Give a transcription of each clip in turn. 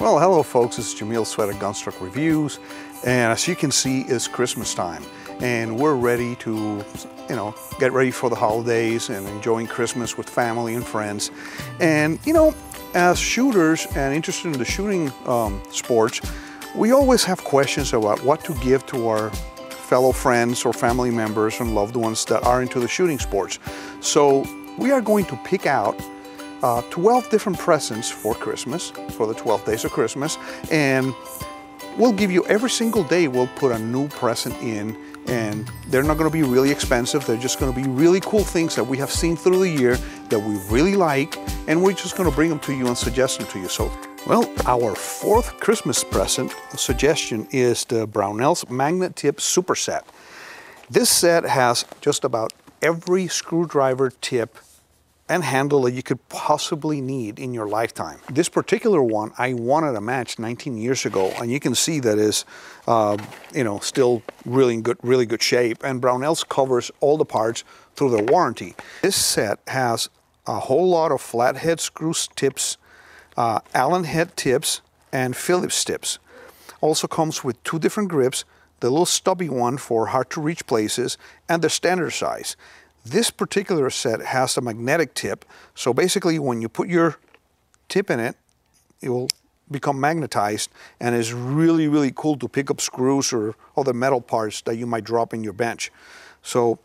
Well, hello folks, is Yamil Sued of Gun Stock Reviews, and as you can see, it's Christmas time, and we're ready to, you know, get ready for the holidays and enjoying Christmas with family and friends. And, you know, as shooters and interested in the shooting um, sports, we always have questions about what to give to our fellow friends or family members and loved ones that are into the shooting sports. So we are going to pick out uh, 12 different presents for Christmas, for the 12 days of Christmas, and we'll give you every single day, we'll put a new present in and they're not going to be really expensive. They're just going to be really cool things that we have seen through the year that we really like, and we're just going to bring them to you and suggest them to you. So, well, our fourth Christmas present suggestion is the Brownells Magna-Tip Super Set. This set has just about every screwdriver tip and handle that you could possibly need in your lifetime. This particular one, I wanted a match 19 years ago, and you can see that is, uh, you know, still really in good, really good shape. And Brownells covers all the parts through their warranty. This set has a whole lot of flathead screw tips, uh, Allen head tips, and Phillips tips. Also comes with two different grips, the little stubby one for hard to reach places, and the standard size. This particular set has a magnetic tip, so basically when you put your tip in it, it will become magnetized and is really, really cool to pick up screws or other metal parts that you might drop in your bench. So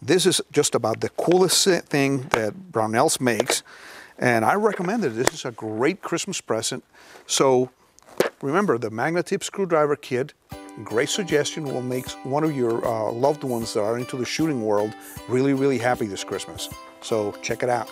this is just about the coolest thing that Brownells makes. And I recommend it. This is a great Christmas present. So remember the Magna-Tip screwdriver kit great suggestion will make one of your uh, loved ones that are into the shooting world really, really happy this Christmas. So check it out.